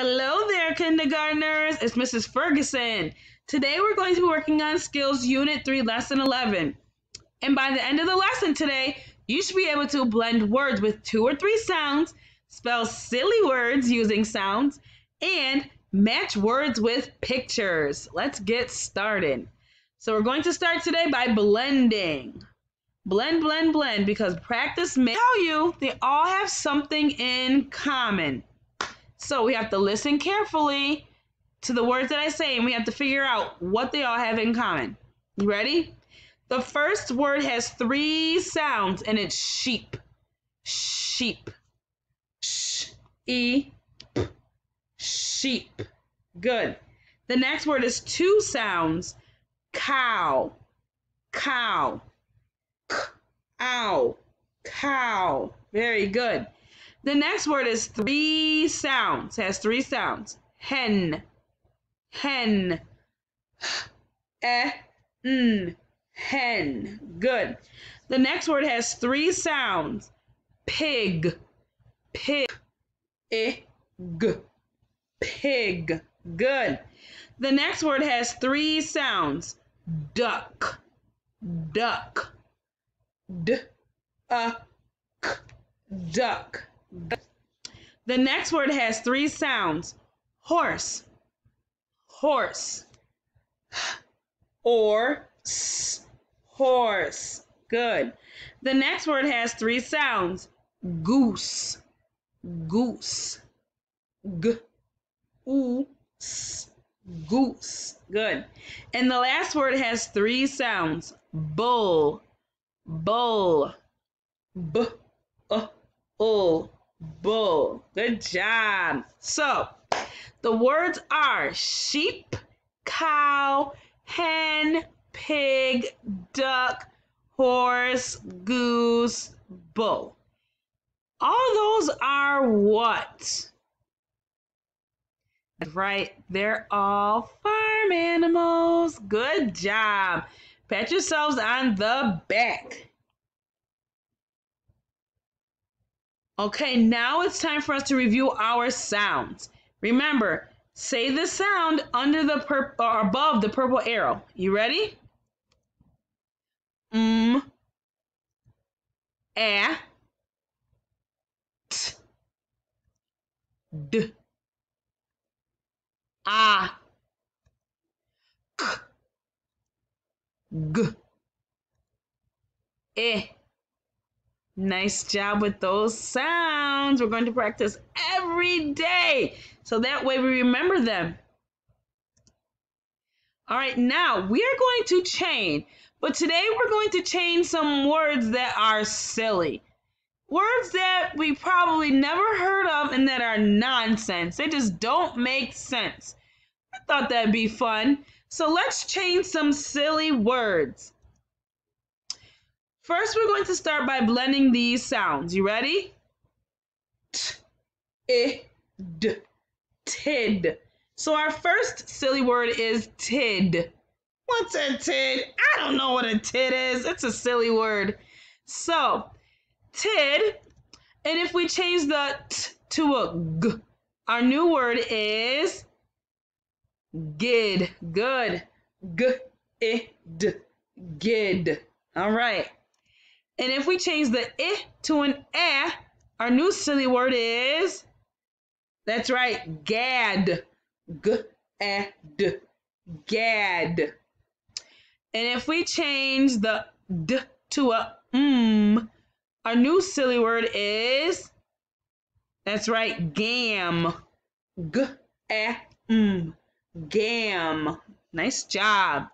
Hello there, kindergartners. It's Mrs. Ferguson. Today we're going to be working on Skills Unit 3, Lesson 11. And by the end of the lesson today, you should be able to blend words with two or three sounds, spell silly words using sounds, and match words with pictures. Let's get started. So we're going to start today by blending. Blend, blend, blend, because practice may tell you they all have something in common. So we have to listen carefully to the words that I say and we have to figure out what they all have in common. You ready? The first word has three sounds and it's sheep. Sheep. Sh e p. Sheep. Good. The next word is two sounds. Cow. Cow. K ow. Cow. Very good. The next word is three sounds, has three sounds. Hen, hen, eh, n, hen. Good. The next word has three sounds. Pig, pig, eh, g, pig. Good. The next word has three sounds. Duck, duck, d, k, duck. The next word has three sounds. Horse, horse, or s, horse. Good. The next word has three sounds. Goose, goose, g, oo, s, goose. Good. And the last word has three sounds. Bull, bull, b, uh, bull. Good job. So the words are sheep, cow, hen, pig, duck, horse, goose, bull. All those are what? Right, they're all farm animals. Good job. Pat yourselves on the back. Okay, now it's time for us to review our sounds. Remember, say the sound under the or above the purple arrow. You ready? Mm. A. T. D. A. K. G. E. Nice job with those sounds. We're going to practice every day so that way we remember them. All right, now we are going to chain, but today we're going to chain some words that are silly. Words that we probably never heard of and that are nonsense. They just don't make sense. I thought that'd be fun. So let's chain some silly words. First, we're going to start by blending these sounds. You ready? T, I, d, tid. So our first silly word is tid. What's a tid? I don't know what a tid is. It's a silly word. So, tid, and if we change the t to a g, our new word is gid. Good. G, I, d, gid. All right. And if we change the I to an eh, our new silly word is, that's right, gad. G a d. Gad. And if we change the d to a mm, our new silly word is, that's right, gam. G a m. Gam. Nice job.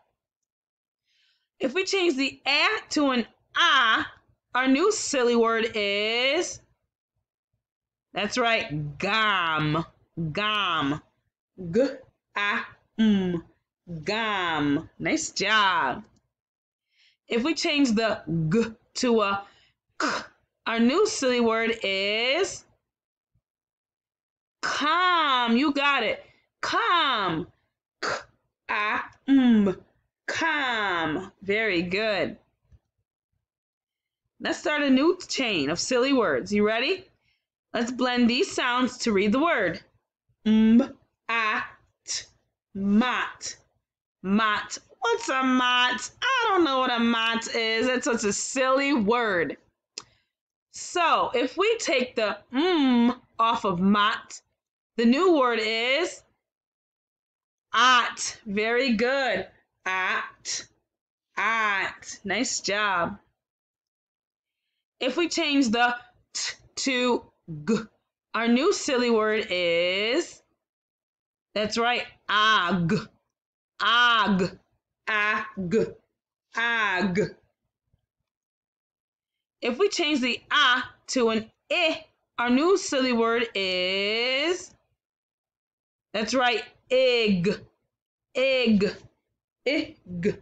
If we change the a to an ah, our new silly word is, that's right, gam. Gam. G a m. Gam. Nice job. If we change the g to a k, our new silly word is calm. You got it. Calm. K a m. Calm. Very good. Let's start a new chain of silly words. You ready? Let's blend these sounds to read the word. M, at, mat, mat. What's a mat? I don't know what a mat is. It's such a silly word. So if we take the m off of mat, the new word is at. Very good. At. At. Nice job. If we change the t to g, our new silly word is, that's right, ag. Ag. Ag. Ag. If we change the a to an i, our new silly word is, that's right, egg. Egg. Egg.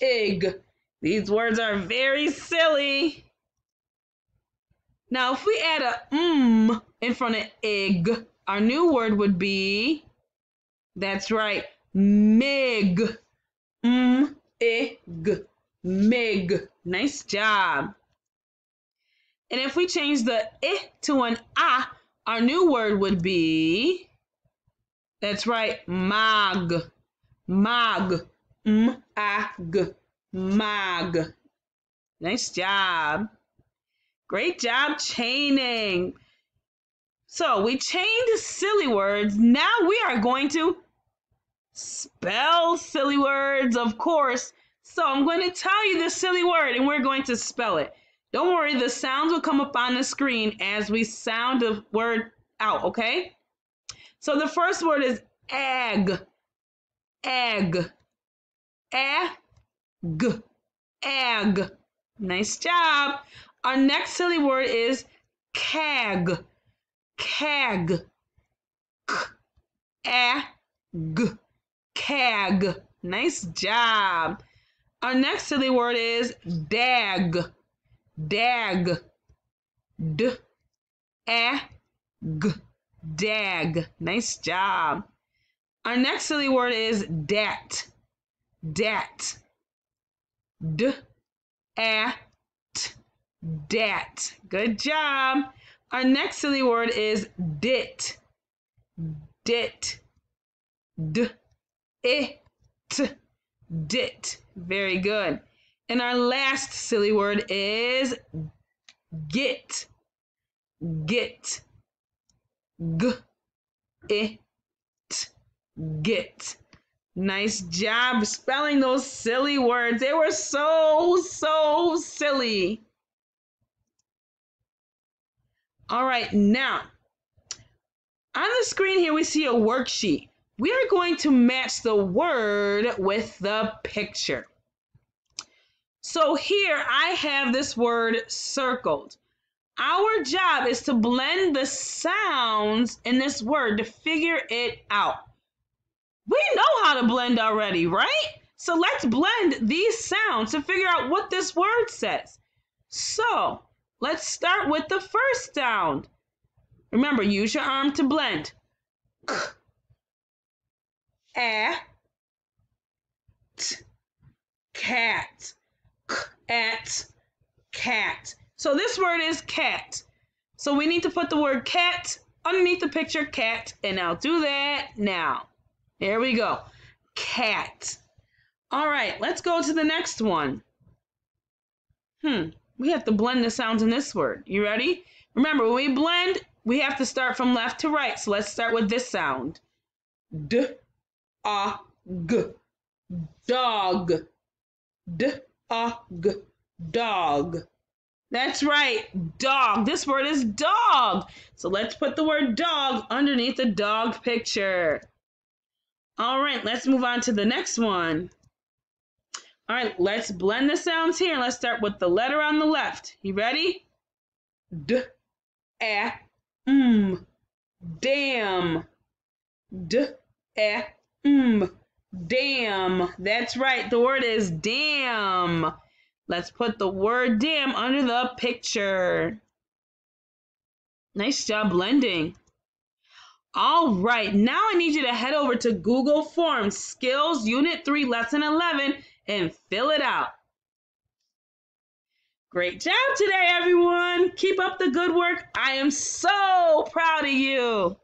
Egg. These words are very silly. Now, if we add a mm in front of egg, our new word would be, that's right, mig. Egg. Mig. Nice job. And if we change the i to an a, our new word would be, that's right, mag. Mag. M a g. Mag. Nice job. Great job chaining. So we chained silly words. Now we are going to spell silly words, of course. So I'm going to tell you the silly word and we're going to spell it. Don't worry, the sounds will come up on the screen as we sound the word out, okay? So the first word is egg. Egg. Egg. Egg. Nice job. Our next silly word is cag. Cag. K-a-g. Cag. Nice job. Our next silly word is dag. Dag. D. A. G. Dag. Nice job. Our next silly word is dat. Dat. D. A. Dat. Good job. Our next silly word is dit. Dit. D. It. Dit. Very good. And our last silly word is get. Get. G. It. Get. Nice job spelling those silly words. They were so, so silly. All right, now on the screen here we see a worksheet. We are going to match the word with the picture. So here I have this word circled. Our job is to blend the sounds in this word to figure it out. We know how to blend already, right? So let's blend these sounds to figure out what this word says. So Let's start with the first sound. Remember, use your arm to blend. A, t, cat, at, cat. So this word is cat. So we need to put the word cat underneath the picture cat, and I'll do that now. There we go. Cat. All right, let's go to the next one. Hmm, we have to blend the sounds in this word. You ready? Remember, when we blend, we have to start from left to right. So let's start with this sound. D, a, g, dog. D, a, g, dog. That's right, dog. This word is dog. So let's put the word dog underneath the dog picture. All right, let's move on to the next one. All right, let's blend the sounds here. Let's start with the letter on the left. You ready? D, a, m, dam. D, a, m, dam. That's right. The word is dam. Let's put the word dam under the picture. Nice job blending. All right, now I need you to head over to Google Forms, Skills Unit 3, Lesson 11, and fill it out. Great job today, everyone. Keep up the good work. I am so proud of you.